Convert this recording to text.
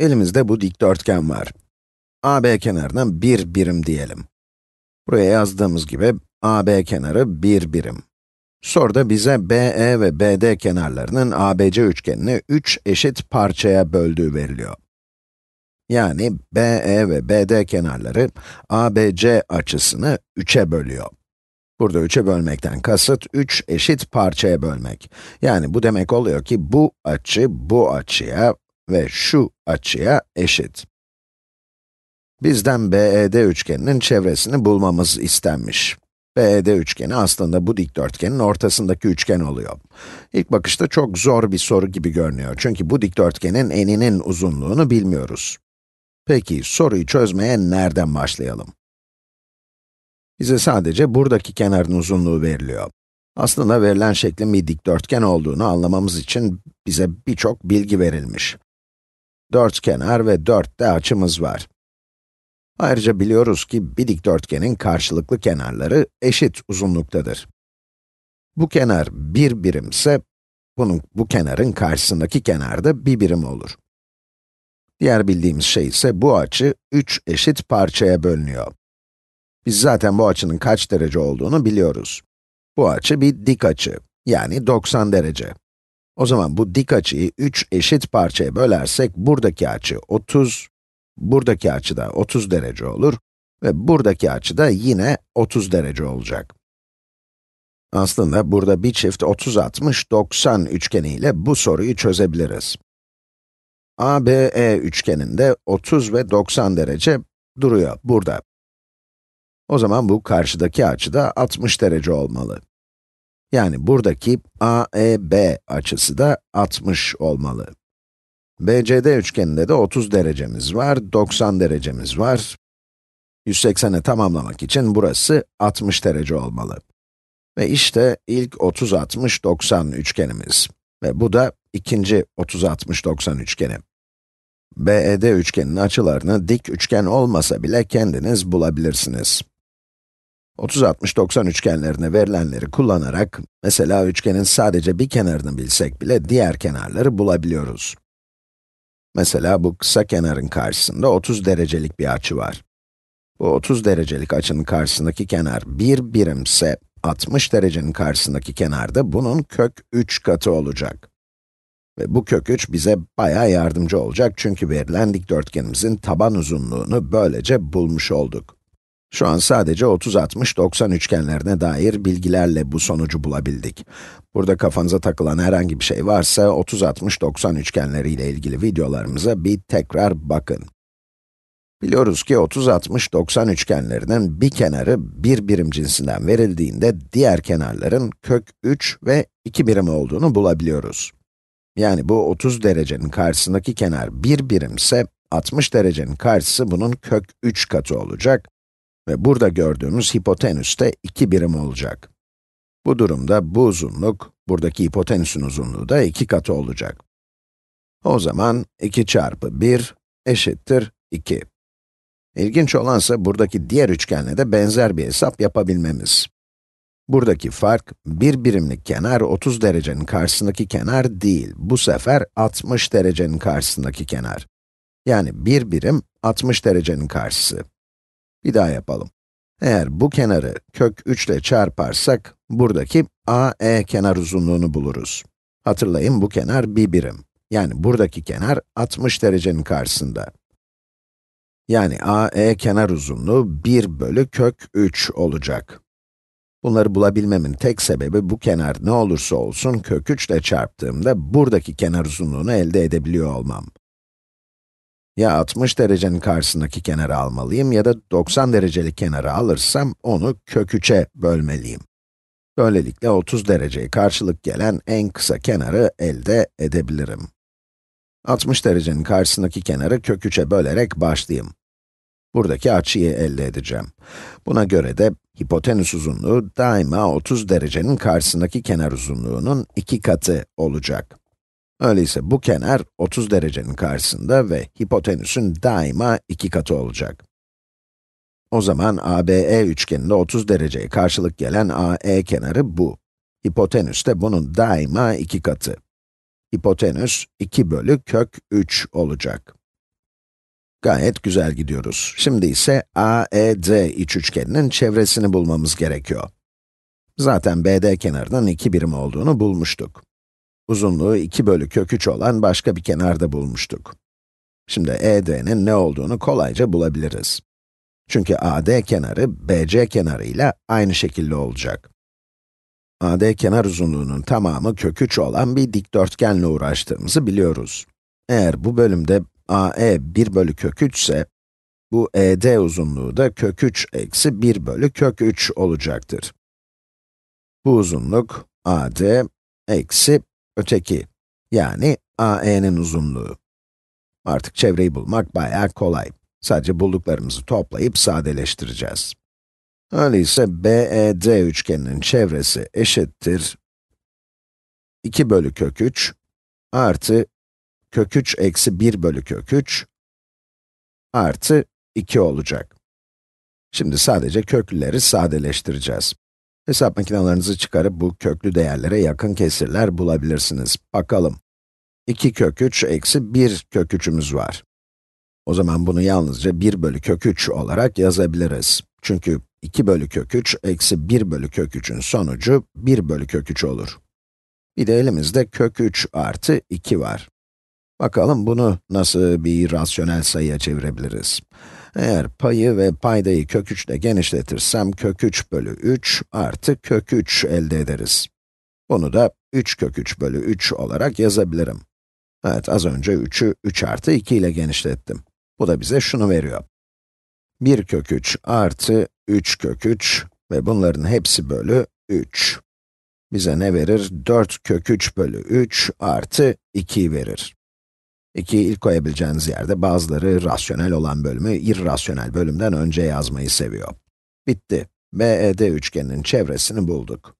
Elimizde bu dikdörtgen var. AB kenarına 1 birim diyelim. Buraya yazdığımız gibi AB kenarı 1 birim. Soruda bize BE ve BD kenarlarının ABC üçgenini 3 eşit parçaya böldüğü veriliyor. Yani BE ve BD kenarları ABC açısını 3'e bölüyor. Burada 3'e bölmekten kasıt 3 eşit parçaya bölmek. Yani bu demek oluyor ki bu açı bu açıya ve şu açıya eşit. Bizden BED üçgeninin çevresini bulmamız istenmiş. BED üçgeni aslında bu dikdörtgenin ortasındaki üçgen oluyor. İlk bakışta çok zor bir soru gibi görünüyor çünkü bu dikdörtgenin eninin uzunluğunu bilmiyoruz. Peki, soruyu çözmeye nereden başlayalım? Bize sadece buradaki kenarın uzunluğu veriliyor. Aslında verilen şeklin bir dikdörtgen olduğunu anlamamız için bize birçok bilgi verilmiş. Dört kenar ve dört de açımız var. Ayrıca biliyoruz ki bir dikdörtgenin karşılıklı kenarları eşit uzunluktadır. Bu kenar bir birimse, bunun, bu kenarın karşısındaki kenar da bir birim olur. Diğer bildiğimiz şey ise bu açı 3 eşit parçaya bölünüyor. Biz zaten bu açının kaç derece olduğunu biliyoruz. Bu açı bir dik açı, yani 90 derece. O zaman bu dik açıyı 3 eşit parçaya bölersek, buradaki açı 30, buradaki açı da 30 derece olur ve buradaki açı da yine 30 derece olacak. Aslında burada bir çift 30-60-90 üçgeniyle bu soruyu çözebiliriz. ABE üçgeninde 30 ve 90 derece duruyor, burada. O zaman bu karşıdaki açı da 60 derece olmalı. Yani buradaki AEB açısı da 60 olmalı. BCD üçgeninde de 30 derecemiz var, 90 derecemiz var. 180'i tamamlamak için burası 60 derece olmalı. Ve işte ilk 30-60-90 üçgenimiz. Ve bu da ikinci 30-60-90 üçgeni. BED üçgeninin açılarını dik üçgen olmasa bile kendiniz bulabilirsiniz. 30-60-90 üçgenlerine verilenleri kullanarak, mesela üçgenin sadece bir kenarını bilsek bile diğer kenarları bulabiliyoruz. Mesela bu kısa kenarın karşısında 30 derecelik bir açı var. Bu 30 derecelik açının karşısındaki kenar 1 birimse, 60 derecenin karşısındaki kenar da bunun kök 3 katı olacak. Ve bu kök 3 bize bayağı yardımcı olacak çünkü verilen dikdörtgenimizin taban uzunluğunu böylece bulmuş olduk. Şu an sadece 30-60-90 üçgenlerine dair bilgilerle bu sonucu bulabildik. Burada kafanıza takılan herhangi bir şey varsa 30-60-90 üçgenleriyle ilgili videolarımıza bir tekrar bakın. Biliyoruz ki 30-60-90 üçgenlerinin bir kenarı bir birim cinsinden verildiğinde diğer kenarların kök 3 ve 2 birim olduğunu bulabiliyoruz. Yani bu 30 derecenin karşısındaki kenar 1 birimse, 60 derecenin karşısı bunun kök 3 katı olacak ve burada gördüğümüz hipotenüs de 2 birim olacak. Bu durumda bu uzunluk, buradaki hipotenüsün uzunluğu da 2 katı olacak. O zaman 2 çarpı 1 eşittir 2. İlginç olansa buradaki diğer üçgenle de benzer bir hesap yapabilmemiz. Buradaki fark, bir birimlik kenar 30 derecenin karşısındaki kenar değil. Bu sefer 60 derecenin karşısındaki kenar. Yani bir birim 60 derecenin karşısı. Bir daha yapalım. Eğer bu kenarı kök 3 ile çarparsak, buradaki AE kenar uzunluğunu buluruz. Hatırlayın bu kenar bir birim. Yani buradaki kenar 60 derecenin karşısında. Yani AE kenar uzunluğu 1 bölü kök 3 olacak. Bunları bulabilmemin tek sebebi bu kenar ne olursa olsun kök 3 ile çarptığımda buradaki kenar uzunluğunu elde edebiliyor olmam. Ya 60 derecenin karşısındaki kenarı almalıyım ya da 90 derecelik kenarı alırsam onu kök 3'e bölmeliyim. Böylelikle 30 dereceye karşılık gelen en kısa kenarı elde edebilirim. 60 derecenin karşısındaki kenarı kök 3'e bölerek başlayayım. Buradaki açıyı elde edeceğim. Buna göre de hipotenüs uzunluğu daima 30 derecenin karşısındaki kenar uzunluğunun iki katı olacak. Öyleyse bu kenar 30 derecenin karşısında ve hipotenüsün daima iki katı olacak. O zaman ABE üçgeninde 30 dereceye karşılık gelen AE kenarı bu. Hipotenüs de bunun daima iki katı. Hipotenüs 2 bölü kök 3 olacak. Gayet güzel gidiyoruz. Şimdi ise AED iç üçgeninin çevresini bulmamız gerekiyor. Zaten BD kenarının 2 birim olduğunu bulmuştuk. Uzunluğu 2 bölü kök 3 olan başka bir kenarda bulmuştuk. Şimdi ED'nin ne olduğunu kolayca bulabiliriz. Çünkü AD kenarı BC kenarı ile aynı şekilde olacak. AD kenar uzunluğunun tamamı kök 3 olan bir dikdörtgenle uğraştığımızı biliyoruz. Eğer bu bölümde AE 1 bölü kök 3 ise, bu ED uzunluğu da kök 3 eksi 1 bölü kök 3 olacaktır. Bu uzunluk AD eksi öteki, yani AE'nin uzunluğu. Artık çevreyi bulmak bayağı kolay. Sadece bulduklarımızı toplayıp sadeleştireceğiz. Öyleyse BED üçgeninin çevresi eşittir 2 bölü kök 3 artı kök 3 eksi 1 bölü kök 3 artı 2 olacak. Şimdi sadece köklüleri sadeleştireceğiz. Hesap makinelerinizi çıkarıp bu köklü değerlere yakın kesirler bulabilirsiniz. Bakalım. 2 kök 3 eksi 1 kök 3'ümüz var. O zaman bunu yalnızca 1 bölü kök 3 olarak yazabiliriz. Çünkü 2 bölü kök 3 eksi 1 bölü kök 3'ün sonucu 1 bölü kök 3 olur. Bir de elimizde kök 3 artı 2 var. Bakalım bunu nasıl bir rasyonel sayıya çevirebiliriz? Eğer payı ve paydayı kök 3 ile genişletirsem kök 3 bölü 3 artı kök 3 elde ederiz. Bunu da 3 kök 3 bölü 3 olarak yazabilirim. Evet, az önce 3'ü 3 artı 2 ile genişlettim. Bu da bize şunu veriyor. 1 kök 3 artı 3 kök 3 ve bunların hepsi bölü 3. Bize ne verir? 4 kök 3 bölü 3 artı 2 verir. 2'yi ilk koyabileceğiniz yerde bazıları rasyonel olan bölümü irrasyonel bölümden önce yazmayı seviyor. Bitti. BED üçgeninin çevresini bulduk.